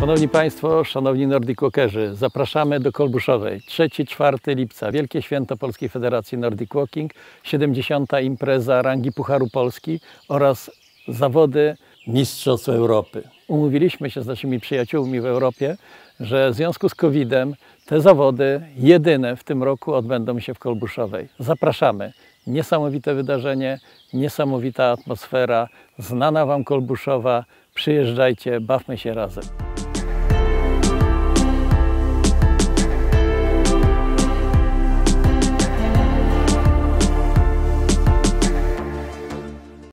Szanowni Państwo, Szanowni Nordic Walkerzy, zapraszamy do Kolbuszowej. 3-4 lipca, Wielkie Święto Polskiej Federacji Nordic Walking, 70. impreza rangi Pucharu Polski oraz zawody Mistrzostw Europy. Umówiliśmy się z naszymi przyjaciółmi w Europie, że w związku z COVID-em te zawody jedyne w tym roku odbędą się w Kolbuszowej. Zapraszamy. Niesamowite wydarzenie, niesamowita atmosfera, znana Wam Kolbuszowa. Przyjeżdżajcie, bawmy się razem.